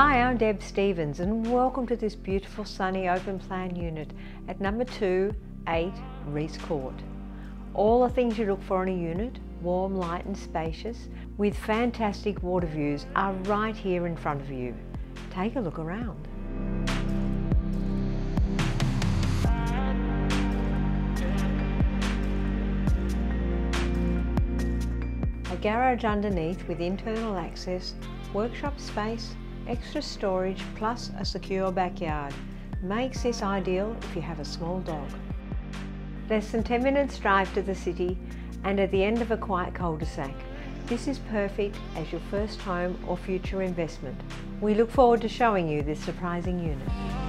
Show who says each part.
Speaker 1: Hi, I'm Deb Stephens and welcome to this beautiful sunny open plan unit at number 2, 8 Reece Court. All the things you look for in a unit, warm, light and spacious, with fantastic water views are right here in front of you. Take a look around. A garage underneath with internal access, workshop space, extra storage plus a secure backyard makes this ideal if you have a small dog. Less than 10 minutes drive to the city and at the end of a quiet cul-de-sac. This is perfect as your first home or future investment. We look forward to showing you this surprising unit.